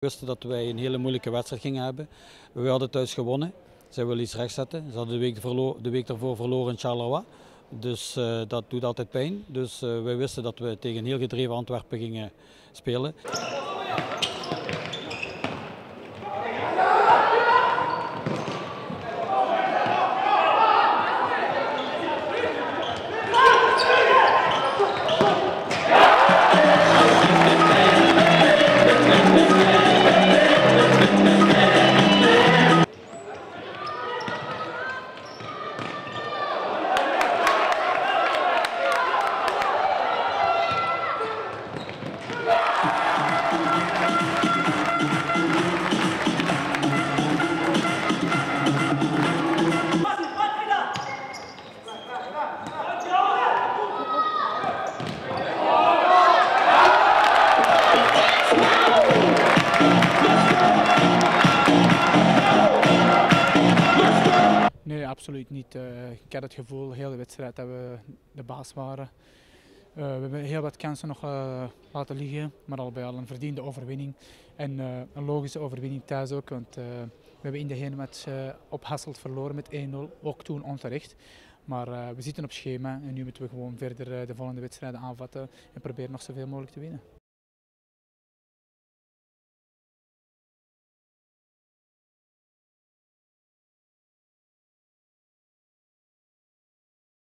We wisten dat wij een hele moeilijke wedstrijd gingen hebben. We hadden thuis gewonnen. Zij willen iets rechtzetten. Ze hadden de week, de week daarvoor verloren in Charleroi. Dus uh, dat doet altijd pijn. Dus uh, wij wisten dat we tegen heel gedreven Antwerpen gingen spelen. Absoluut niet. Uh, ik had het gevoel, hele wedstrijd, dat we de baas waren. Uh, we hebben heel wat kansen nog uh, laten liggen, maar al bij al een verdiende overwinning. En een logische overwinning thuis ook, want we hebben in de heenmatch op Hasselt verloren met 1-0, ook toen onterecht. Maar we zitten op schema en nu moeten we gewoon verder de volgende wedstrijden aanvatten en proberen nog zoveel mogelijk te winnen.